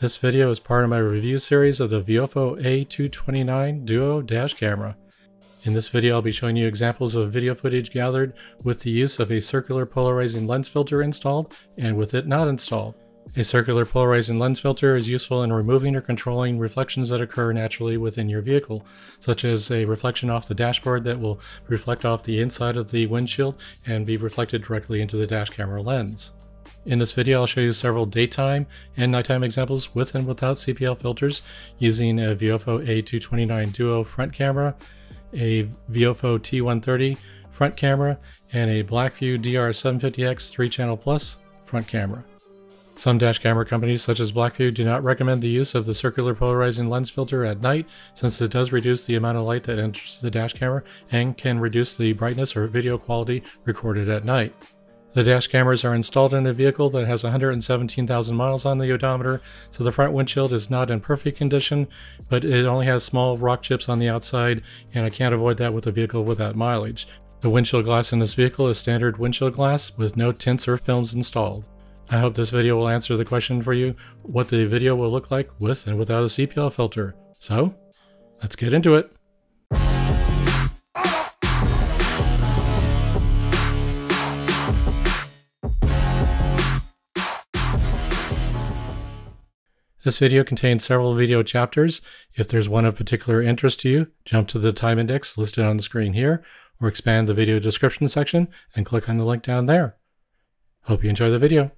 This video is part of my review series of the Viofo A229 Duo dash camera. In this video I'll be showing you examples of video footage gathered with the use of a circular polarizing lens filter installed and with it not installed. A circular polarizing lens filter is useful in removing or controlling reflections that occur naturally within your vehicle, such as a reflection off the dashboard that will reflect off the inside of the windshield and be reflected directly into the dash camera lens. In this video, I'll show you several daytime and nighttime examples with and without CPL filters using a Viofo A229 Duo front camera, a Viofo T130 front camera, and a BlackVue DR750X 3-channel plus front camera. Some dash camera companies such as BlackVue do not recommend the use of the circular polarizing lens filter at night since it does reduce the amount of light that enters the dash camera and can reduce the brightness or video quality recorded at night. The dash cameras are installed in a vehicle that has 117,000 miles on the odometer, so the front windshield is not in perfect condition, but it only has small rock chips on the outside, and I can't avoid that with a vehicle with that mileage. The windshield glass in this vehicle is standard windshield glass with no tints or films installed. I hope this video will answer the question for you what the video will look like with and without a CPL filter. So, let's get into it. This video contains several video chapters. If there's one of particular interest to you, jump to the time index listed on the screen here, or expand the video description section and click on the link down there. Hope you enjoy the video.